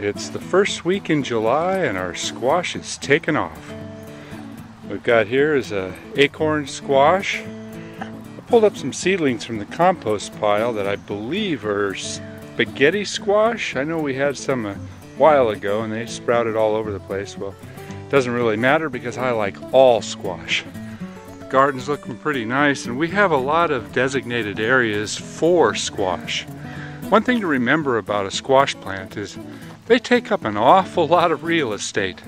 It's the first week in July and our squash is taking off. We've got here is a acorn squash. I pulled up some seedlings from the compost pile that I believe are spaghetti squash. I know we had some a while ago and they sprouted all over the place. Well, it doesn't really matter because I like all squash. The garden's looking pretty nice and we have a lot of designated areas for squash. One thing to remember about a squash plant is they take up an awful lot of real estate.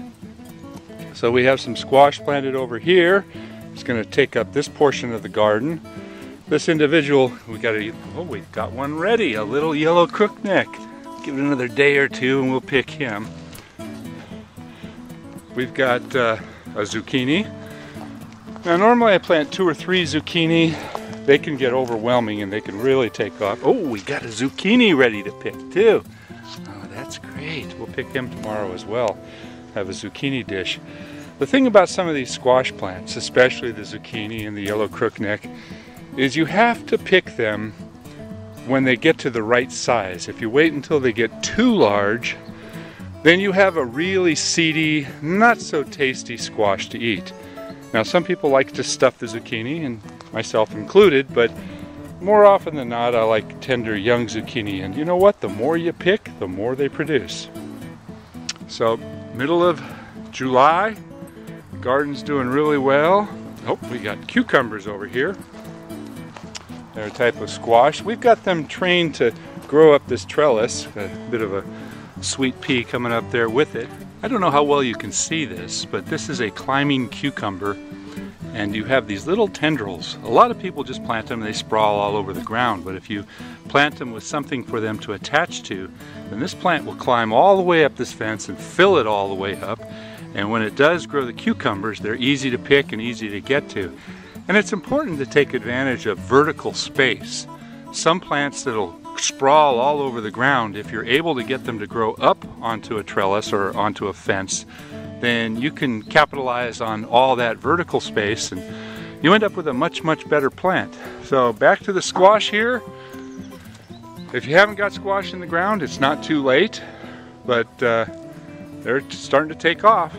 So we have some squash planted over here. It's going to take up this portion of the garden. This individual, we got a, oh, we've got one ready, a little yellow crookneck. Give it another day or two and we'll pick him. We've got uh, a zucchini. Now normally I plant two or three zucchini. They can get overwhelming and they can really take off. Oh, we got a zucchini ready to pick too. That's great. We'll pick him tomorrow as well. Have a zucchini dish. The thing about some of these squash plants, especially the zucchini and the yellow crookneck, is you have to pick them when they get to the right size. If you wait until they get too large, then you have a really seedy, not so tasty squash to eat. Now some people like to stuff the zucchini, and myself included, but more often than not, I like tender young zucchini, and you know what? The more you pick, the more they produce. So, middle of July, garden's doing really well. Oh, we got cucumbers over here. They're a type of squash. We've got them trained to grow up this trellis, a bit of a sweet pea coming up there with it. I don't know how well you can see this, but this is a climbing cucumber and you have these little tendrils. A lot of people just plant them and they sprawl all over the ground, but if you plant them with something for them to attach to, then this plant will climb all the way up this fence and fill it all the way up. And when it does grow the cucumbers, they're easy to pick and easy to get to. And it's important to take advantage of vertical space. Some plants that'll sprawl all over the ground, if you're able to get them to grow up onto a trellis or onto a fence, then you can capitalize on all that vertical space and you end up with a much, much better plant. So back to the squash here. If you haven't got squash in the ground, it's not too late, but uh, they're starting to take off.